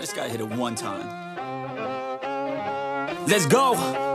I just gotta hit it one time. Let's go!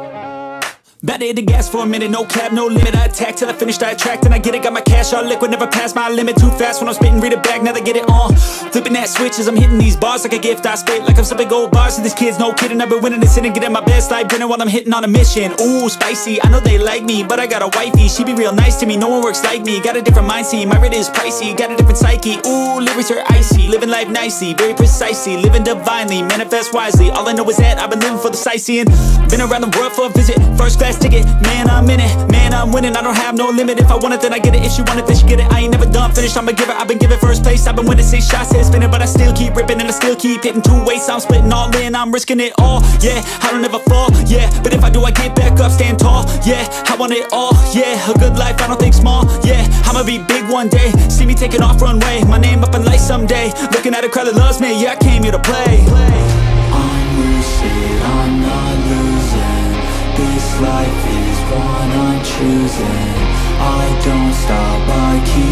To hit the gas for a minute, no cap, no limit. I attack till I finish, I attract and I get it. Got my cash all liquid, never pass my limit. Too fast when I'm spitting, read it back, now they get it on. Flipping that switch as I'm hitting these bars like a gift I spit. Like I'm sipping gold bars to these kids, no kidding. I've been winning this and getting my best life grinning while I'm hitting on a mission. Ooh, spicy, I know they like me, but I got a wifey. She be real nice to me, no one works like me. Got a different mind, see, my rate is pricey. Got a different psyche, ooh, lyrics are icy Living life nicely, very precisely. Living divinely, manifest wisely. All I know is that I've been living for the sightseeing. Been around the world for a visit, first class ticket Man, I'm in it, man, I'm winning. I don't have no limit, if I want it then I get it. If she want it then she get it, I ain't never done finished. I'm a giver, I've been giving first place. I've been winning six shots, head spinning But I still keep ripping and I still keep hitting two ways. I'm splitting all in, I'm risking it all. Yeah, I don't ever fall, yeah But if I do, I get back up, stand tall. Yeah, I want it all, yeah A good life, I don't think small, yeah I'ma be big one day. See me taking off runway. My name up in lights someday. Looking at a crowd that loves me. Yeah, I came here to play. I'm life is one I'm choosing. I don't stop, I keep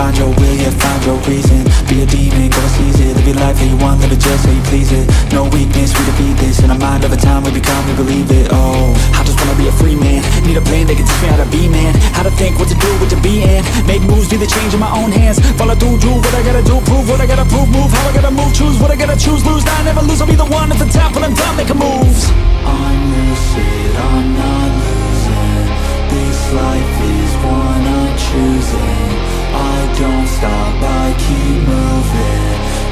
Find your will, yeah, find your reason. Be a demon, go seize it. Live your life how you want, live it just how you please it. No weakness, we defeat this. In our mind over time, we become, we believe it Oh, I just wanna be a free man. Need a plan that can teach me how to be man. How to think, what to do, what to be in. Make moves, be the change in my own hands. Follow through, do what I gotta do. Prove what I gotta prove, move how I gotta move. Choose what I gotta choose, lose, I never lose. I'll be the one at the top when I'm done making moves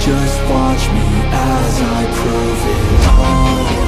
Just watch me as I prove it all.